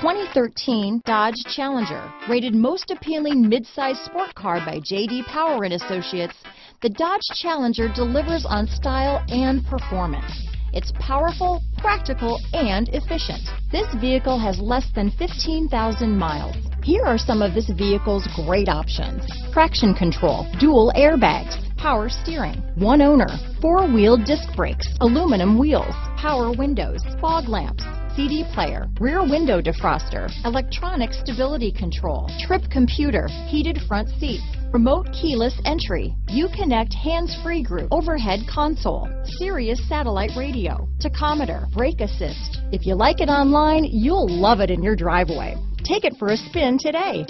2013 Dodge Challenger. Rated most appealing midsize sport car by J.D. Power and Associates, the Dodge Challenger delivers on style and performance. It's powerful, practical, and efficient. This vehicle has less than 15,000 miles. Here are some of this vehicle's great options. Traction control, dual airbags, power steering, one owner, four-wheel disc brakes, aluminum wheels, power windows, fog lamps, CD player, rear window defroster, electronic stability control, trip computer, heated front seats, remote keyless entry, Uconnect hands-free group, overhead console, Sirius satellite radio, tachometer, brake assist. If you like it online, you'll love it in your driveway. Take it for a spin today.